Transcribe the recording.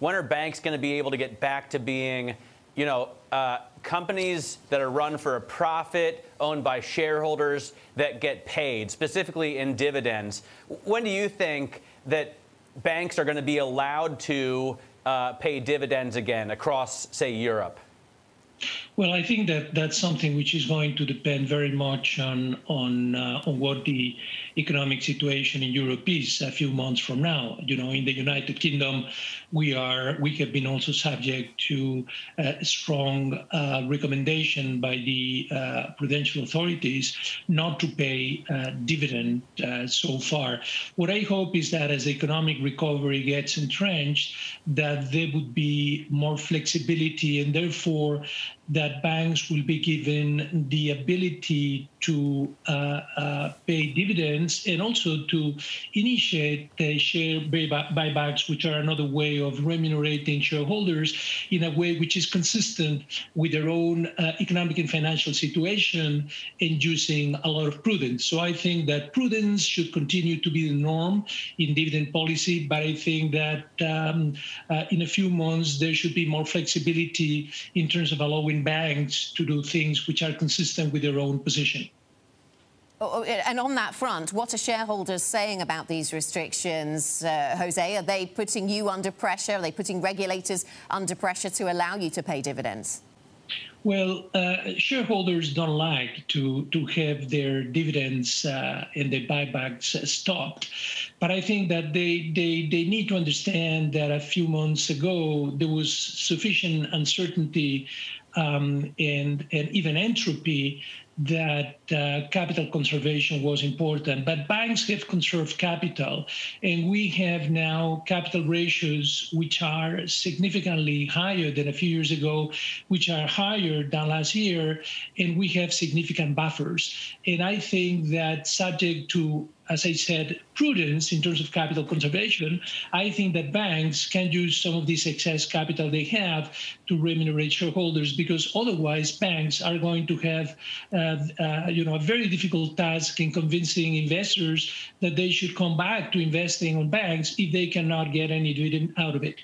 when are banks going to be able to get back to being, you know, uh, companies that are run for a profit, owned by shareholders that get paid, specifically in dividends? When do you think that banks are going to be allowed to uh, pay dividends again across, say, Europe? Well, I think that that's something which is going to depend very much on on uh, on what the economic situation in Europe is a few months from now. You know, in the United Kingdom, we are we have been also subject to a strong uh, recommendation by the uh, prudential authorities not to pay uh, dividend uh, so far. What I hope is that as economic recovery gets entrenched, that there would be more flexibility and therefore that banks will be given the ability to uh, uh, pay dividends and also to initiate share buybacks, which are another way of remunerating shareholders in a way which is consistent with their own uh, economic and financial situation and using a lot of prudence. So I think that prudence should continue to be the norm in dividend policy, but I think that um, uh, in a few months there should be more flexibility in terms of allowing banks to do things which are consistent with their own position. Oh, oh, and on that front, what are shareholders saying about these restrictions, uh, Jose? Are they putting you under pressure? Are they putting regulators under pressure to allow you to pay dividends? Well, uh, shareholders don't like to to have their dividends uh, and their buybacks stopped, but I think that they, they they need to understand that a few months ago there was sufficient uncertainty um, and and even entropy that uh, capital conservation was important, but banks have conserved capital, and we have now capital ratios which are significantly higher than a few years ago, which are higher than last year, and we have significant buffers. And I think that subject to as I said, prudence in terms of capital conservation, I think that banks can use some of this excess capital they have to remunerate shareholders because otherwise banks are going to have, uh, uh, you know, a very difficult task in convincing investors that they should come back to investing on banks if they cannot get any dividend out of it.